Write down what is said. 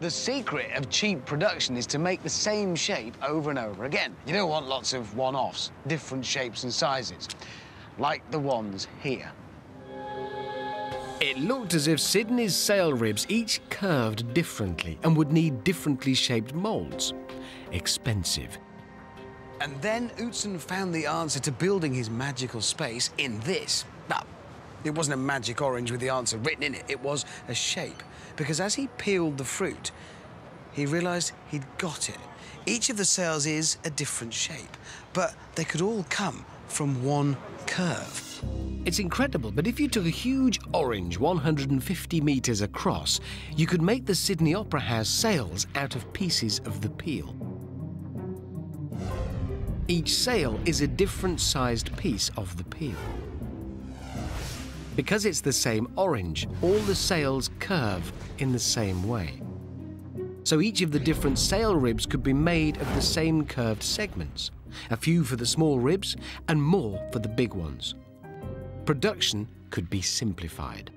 The secret of cheap production is to make the same shape over and over again. You don't want lots of one-offs, different shapes and sizes, like the ones here. It looked as if Sydney's sail ribs each curved differently and would need differently shaped moulds. Expensive. And then Utzon found the answer to building his magical space in this. Now, it wasn't a magic orange with the answer written in it, it was a shape. Because as he peeled the fruit, he realised he'd got it. Each of the sails is a different shape, but they could all come from one curve. It's incredible, but if you took a huge orange 150 metres across, you could make the Sydney Opera House sails out of pieces of the peel. Each sail is a different sized piece of the peel. Because it's the same orange, all the sails curve in the same way. So each of the different sail ribs could be made of the same curved segments, a few for the small ribs and more for the big ones production could be simplified.